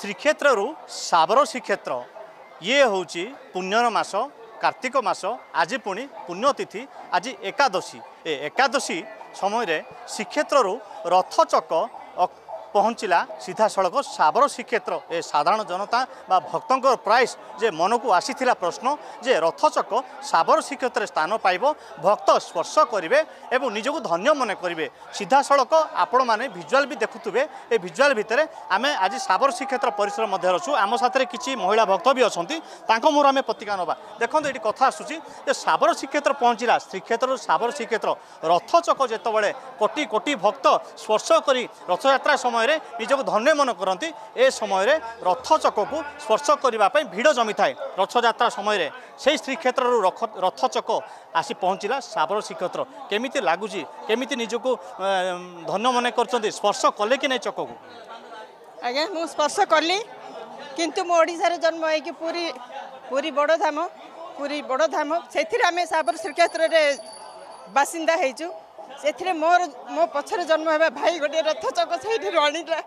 ଶ୍ରୀକ୍ଷେତ୍ରରୁ ସାବର ଶ୍ରୀକ୍ଷେତ୍ର ଇଏ ହେଉଛି ପୁଣ୍ୟର ମାସ କାର୍ତ୍ତିକ ମାସ ଆଜି ପୁଣି ପୁଣ୍ୟତିଥି ଆଜି ଏକାଦଶୀ ଏ ଏକାଦଶୀ ସମୟରେ ଶ୍ରୀକ୍ଷେତ୍ରରୁ ରଥ ଚକ ପହଞ୍ଚିଲା ସିଧାସଳଖ ଶାବର ଶ୍ରୀକ୍ଷେତ୍ର ଏ ସାଧାରଣ ଜନତା ବା ଭକ୍ତଙ୍କର ପ୍ରାଇସ୍ ଯେ ମନକୁ ଆସିଥିଲା ପ୍ରଶ୍ନ ଯେ ରଥଚକ ଶାବର ଶ୍ରୀକ୍ଷେତ୍ରରେ ସ୍ଥାନ ପାଇବ ଭକ୍ତ ସ୍ପର୍ଶ କରିବେ ଏବଂ ନିଜକୁ ଧନ୍ୟ ମନେ କରିବେ ସିଧାସଳଖ ଆପଣମାନେ ଭିଜୁଆଲ୍ ବି ଦେଖୁଥିବେ ଏ ଭିଜୁଆଲ୍ ଭିତରେ ଆମେ ଆଜି ଶାବର ଶ୍ରୀକ୍ଷେତ୍ର ପରିସର ମଧ୍ୟରେ ଅଛୁ ଆମ ସାଥିରେ କିଛି ମହିଳା ଭକ୍ତ ବି ଅଛନ୍ତି ତାଙ୍କ ମୁହଁରୁ ଆମେ ପ୍ରତିକା ନେବା ଦେଖନ୍ତୁ ଏଠି କଥା ଆସୁଛି ଯେ ଶାବର ଶ୍ରୀକ୍ଷେତ୍ର ପହଞ୍ଚିଲା ଶ୍ରୀକ୍ଷେତ୍ରରୁ ଶାବର ଶ୍ରୀକ୍ଷେତ୍ର ରଥଚକ ଯେତେବେଳେ କୋଟି କୋଟି ଭକ୍ତ ସ୍ପର୍ଶ କରି ରଥଯାତ୍ରା ସମୟ ସମୟରେ ନିଜକୁ ଧନ୍ୟ ମନେ କରନ୍ତି ଏ ସମୟରେ ରଥ ଚକକୁ ସ୍ପର୍ଶ କରିବା ପାଇଁ ଭିଡ଼ ଜମିଥାଏ ରଥଯାତ୍ରା ସମୟରେ ସେହି ଶ୍ରୀକ୍ଷେତ୍ରରୁ ରଥ ଚକ ଆସି ପହଞ୍ଚିଲା ଶାବର ଶ୍ରୀକ୍ଷେତ୍ର କେମିତି ଲାଗୁଛି କେମିତି ନିଜକୁ ଧନ୍ୟ ମନେ କରୁଛନ୍ତି ସ୍ପର୍ଶ କଲେ କି ନାହିଁ ଚକକୁ ଆଜ୍ଞା ମୁଁ ସ୍ପର୍ଶ କଲି କିନ୍ତୁ ମୁଁ ଓଡ଼ିଶାରେ ଜନ୍ମ ହେଇକି ପୁରୀ ପୁରୀ ବଡ଼ଧାମ ପୁରୀ ବଡ଼ଧାମ ସେଥିରେ ଆମେ ଶାବର ଶ୍ରୀକ୍ଷେତ୍ରରେ ବାସିନ୍ଦା ହେଇଛୁ ସେଥିରେ ମୋର ମୋ ପଛରେ ଜନ୍ମ ହେବା ଭାଇ ଗୋଟିଏ ରଥ ଚକ ସେଇଠି ରଣିଲା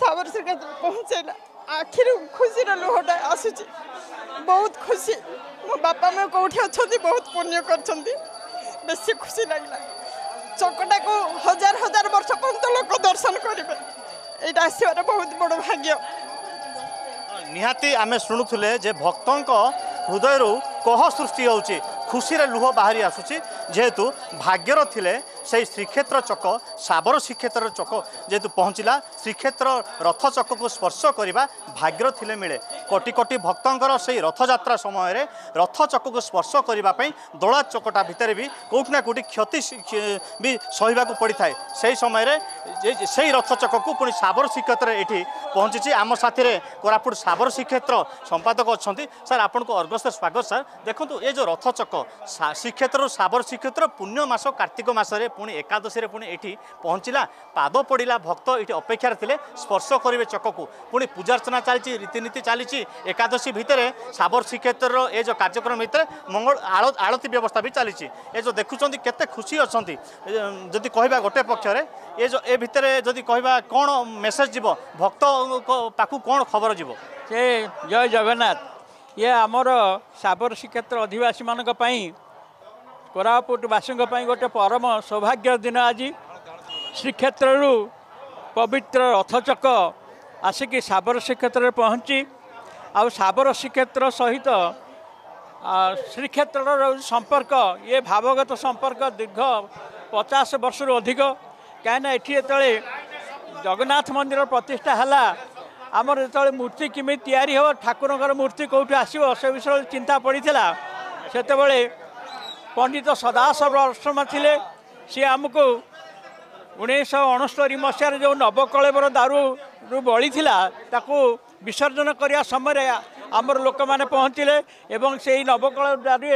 ସାବର ଶ୍ରୀକାନ୍ତ ପହଞ୍ଚେଇଲା ଆଖିରୁ ଖୁସିର ଲୁହଟା ଆସୁଛି ବହୁତ ଖୁସି ମୋ ବାପା ମା' କେଉଁଠି ଅଛନ୍ତି ବହୁତ ପୁଣ୍ୟ କରିଛନ୍ତି ବେଶୀ ଖୁସି ଲାଗିଲା ଚକଟାକୁ ହଜାର ହଜାର ବର୍ଷ ପର୍ଯ୍ୟନ୍ତ ଲୋକ ଦର୍ଶନ କରିବେ ଏଇଟା ଆସିବାର ବହୁତ ବଡ଼ ଭାଗ୍ୟ ନିହାତି ଆମେ ଶୁଣୁଥିଲେ ଯେ ଭକ୍ତଙ୍କ ହୃଦୟରୁ କହ ସୃଷ୍ଟି ହେଉଛି ଖୁସିରେ ଲୁହ ବାହାରି ଆସୁଛି ଯେହେତୁ ଭାଗ୍ୟର ଥିଲେ ସେଇ ଶ୍ରୀକ୍ଷେତ୍ର ଚକ ସାବର ଶ୍ରୀକ୍ଷେତ୍ରର ଚକ যেহেতু পৌঁছিলা শ্রীক্ষেত্র রথচকু স্পর্শ করা ভাগ্য লে মিলে কোটি কোটি ভক্তর সেই রথযাত্রা সময়ের রথচকু স্পর্শ করা দোলা চকটা ভিতরে বি কোটি না কোটি ক্ষতি বি সহবাকে পড়ি থাকে সেই সময়ের সেই রথচকু পুঁ সাবর শ্রীক্ষেত্রে এটি পৌঁছিছি আম সাথে কোরাপুট সাবর শ্রীক্ষেত্র সম্পাদক অনেক স্যার আপনার অর্গস্ত স্বাগত স্যার দেখুন এ যে রথচক শ্রীক্ষেত্র সাবর শ্রীক্ষেত্র পুণ্য মাস কার্তিক মাসে পুঁ একাদশী পুঁ এটি পৌঁছিলা পাদ পড়া যা ভক্ত এটি অপেক্ষার লে স্পর্শ করবে চককু পুঁ পূজার্চনা চালছি রীতিনীতি চালছি একাদশী ভিতরে সাবর শ্রীক্ষেত্রর এ যে কার্যক্রম ভিতরে মঙ্গল আল আড়তি ব্যবস্থা বি চালছি এ যে দেখুছেন কেতে খুশি অনেক যদি কহবা গোটে পক্ষরে এ যে এ ভিতরে যদি কহবা কোণ মেসেজ যাব ভক্ত পাখু কোণ খবর যাব সে জয় জগন্নাথ ইয়ে আমার সাবর শ্রীক্ষেত্র অধিবাসী মানক পাই କୋରାପୁଟବାସୀଙ୍କ ପାଇଁ ଗୋଟେ ପରମ ସୌଭାଗ୍ୟ ଦିନ ଆଜି ଶ୍ରୀକ୍ଷେତ୍ରରୁ ପବିତ୍ର ରଥଚକ ଆସିକି ଶାବର ଶ୍ରୀକ୍ଷେତ୍ରରେ ପହଞ୍ଚି ଆଉ ଶାବର ଶ୍ରୀକ୍ଷେତ୍ର ସହିତ ଶ୍ରୀକ୍ଷେତ୍ରର ସମ୍ପର୍କ ଇଏ ଭାବଗତ ସମ୍ପର୍କ ଦୀର୍ଘ ପଚାଶ ବର୍ଷରୁ ଅଧିକ କାହିଁକିନା ଏଠି ଯେତେବେଳେ ଜଗନ୍ନାଥ ମନ୍ଦିର ପ୍ରତିଷ୍ଠା ହେଲା ଆମର ଯେତେବେଳେ ମୂର୍ତ୍ତି କେମିତି ତିଆରି ହେବ ଠାକୁରଙ୍କର ମୂର୍ତ୍ତି କେଉଁଠୁ ଆସିବ ସେ ବିଷୟରେ ଚିନ୍ତା ପଡ଼ିଥିଲା ସେତେବେଳେ ପଣ୍ଡିତ ସଦାଶବ ଥିଲେ ସିଏ ଆମକୁ ଉଣେଇଶହ ଅଣସ୍ତରୀ ମସିହାରେ ଯେଉଁ ନବକଳେବର ଦାରୁରୁ ବଳିଥିଲା ତାକୁ ବିସର୍ଜନ କରିବା ସମୟରେ ଆମର ଲୋକମାନେ ପହଞ୍ଚିଲେ ଏବଂ ସେଇ ନବକଳ ଦାରୁ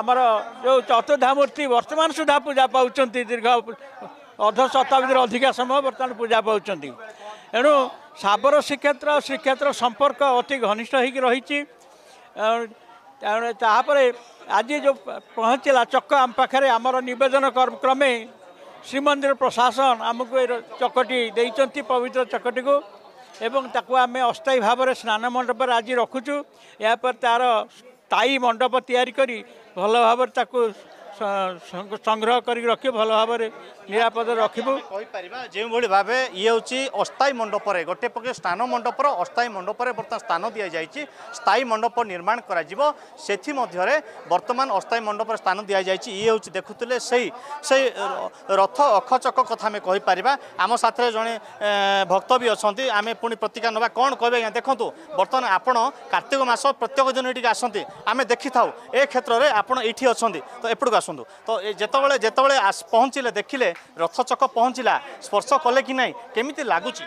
ଆମର ଯେଉଁ ଚତୁର୍ଦ୍ଧାମୂର୍ତ୍ତି ବର୍ତ୍ତମାନ ସୁଦ୍ଧା ପୂଜା ପାଉଛନ୍ତି ଦୀର୍ଘ ଅଧ ଶତାବ୍ଦୀର ଅଧିକା ସମୟ ବର୍ତ୍ତମାନ ପୂଜା ପାଉଛନ୍ତି ଏଣୁ ଶାବର ଶ୍ରୀକ୍ଷେତ୍ର ଶ୍ରୀକ୍ଷେତ୍ର ସମ୍ପର୍କ ଅତି ଘନିଷ୍ଠ ହୋଇକି ରହିଛି ତାପରେ ଆଜି ଯେଉଁ ପହଞ୍ଚିଲା ଚକ ଆମ ପାଖରେ ଆମର ନିବେଦନ କ୍ରମେ ଶ୍ରୀମନ୍ଦିର ପ୍ରଶାସନ ଆମକୁ ଏ ଚକଟି ଦେଇଛନ୍ତି ପବିତ୍ର ଚକଟିକୁ ଏବଂ ତାକୁ ଆମେ ଅସ୍ଥାୟୀ ଭାବରେ ସ୍ନାନ ମଣ୍ଡପରେ ଆଜି ରଖୁଛୁ ଏହାପରେ ତା'ର ସ୍ଥାୟୀ ମଣ୍ଡପ ତିଆରି କରି ଭଲ ଭାବରେ ତାକୁ ସଂଗ୍ରହ କରିକି ରଖିବୁ ଭଲ ଭାବରେ ନିରାପଦ ରଖିବୁ କହିପାରିବା ଯେଉଁଭଳି ଭାବେ ଇଏ ହେଉଛି ଅସ୍ଥାୟୀ ମଣ୍ଡପରେ ଗୋଟିଏ ପକ୍ଷେ ସ୍ଥାନ ମଣ୍ଡପର ଅସ୍ଥାୟୀ ମଣ୍ଡପରେ ବର୍ତ୍ତମାନ ସ୍ଥାନ ଦିଆଯାଇଛି ସ୍ଥାୟୀ ମଣ୍ଡପ ନିର୍ମାଣ କରାଯିବ ସେଥିମଧ୍ୟରେ ବର୍ତ୍ତମାନ ଅସ୍ଥାୟୀ ମଣ୍ଡପରେ ସ୍ଥାନ ଦିଆଯାଇଛି ଇଏ ହେଉଛି ଦେଖୁଥିଲେ ସେଇ ସେଇ ରଥ ଅଖଚକ କଥା ଆମେ କହିପାରିବା ଆମ ସାଥିରେ ଜଣେ ଭକ୍ତ ବି ଅଛନ୍ତି ଆମେ ପୁଣି ପ୍ରତିକାର ନେବା କ'ଣ କହିବେ ଆଜ୍ଞା ଦେଖନ୍ତୁ ବର୍ତ୍ତମାନ ଆପଣ କାର୍ତ୍ତିକ ମାସ ପ୍ରତ୍ୟେକ ଦିନ ଏଠିକି ଆସନ୍ତି ଆମେ ଦେଖିଥାଉ ଏ କ୍ଷେତ୍ରରେ ଆପଣ ଏଇଠି ଅଛନ୍ତି ତ ଏପଟକୁ ଆସନ୍ତୁ ଆସନ୍ତୁ ତ ଯେତେବେଳେ ଯେତେବେଳେ ପହଞ୍ଚିଲେ ଦେଖିଲେ ରଥଚକ ପହଞ୍ଚିଲା ସ୍ପର୍ଶ କଲେ କି ନାହିଁ କେମିତି ଲାଗୁଛି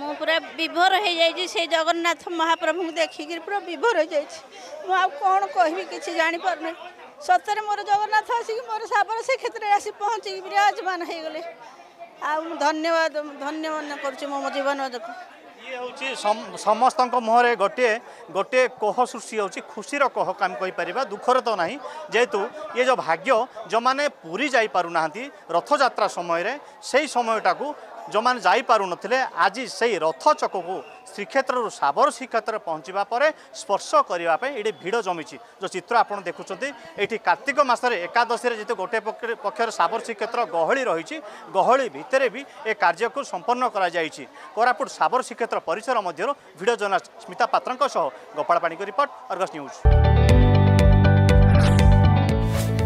ମୁଁ ପୁରା ବିଭୋର ହେଇଯାଇଛି ସେଇ ଜଗନ୍ନାଥ ମହାପ୍ରଭୁଙ୍କୁ ଦେଖିକିରି ପୁରା ବିଭୋର ହେଇଯାଇଛି ମୁଁ ଆଉ କ'ଣ କହିବି କିଛି ଜାଣିପାରୁନି ସତରେ ମୋର ଜଗନ୍ନାଥ ଆସିକି ମୋର ସାବର ସେ କ୍ଷେତ୍ରରେ ଆସି ପହଞ୍ଚିକି ବିରାଜମାନ ହେଇଗଲେ ଆଉ ମୁଁ ଧନ୍ୟବାଦ ଧନ୍ୟବାଦ କରୁଛି ମୋ ଜୀବନ ହେଉଛି ସମସ୍ତଙ୍କ ମୁହଁରେ ଗୋଟିଏ ଗୋଟିଏ କୋହ ସୃଷ୍ଟି ହେଉଛି ଖୁସିର କୋହ ଆମେ କହିପାରିବା ଦୁଃଖର ତ ନାହିଁ ଯେହେତୁ ଇଏ ଯେଉଁ ଭାଗ୍ୟ ଯେଉଁମାନେ ପୁରୀ ଯାଇପାରୁନାହାନ୍ତି ରଥଯାତ୍ରା ସମୟରେ ସେଇ ସମୟଟାକୁ ଯେଉଁମାନେ ଯାଇପାରୁନଥିଲେ ଆଜି ସେଇ ରଥ ଚକକୁ ଶ୍ରୀକ୍ଷେତ୍ରରୁ ଶାବର ଶ୍ରୀକ୍ଷେତ୍ରରେ ପହଞ୍ଚିବା ପରେ ସ୍ପର୍ଶ କରିବା ପାଇଁ ଏଠି ଭିଡ଼ ଜମିଛି ଯେଉଁ ଚିତ୍ର ଆପଣ ଦେଖୁଛନ୍ତି ଏଠି କାର୍ତ୍ତିକ ମାସରେ ଏକାଦଶୀରେ ଯେହେତୁ ଗୋଟିଏ ପକ୍ଷରେ ଶାବର ଶ୍ରୀକ୍ଷେତ୍ର ଗହଳି ରହିଛି ଗହଳି ଭିତରେ ବି ଏ କାର୍ଯ୍ୟକୁ ସମ୍ପନ୍ନ କରାଯାଇଛି କୋରାପୁଟ ଶାବର ଶ୍ରୀକ୍ଷେତ୍ର ପରିସର ମଧ୍ୟରୁ ଭିଡ଼ ଜନା ସ୍ମିତା ପାତ୍ରଙ୍କ ସହ ଗୋପାଳ ପାଣିଙ୍କ ରିପୋର୍ଟ ଅର୍ଗସ୍ ନ୍ୟୁଜ୍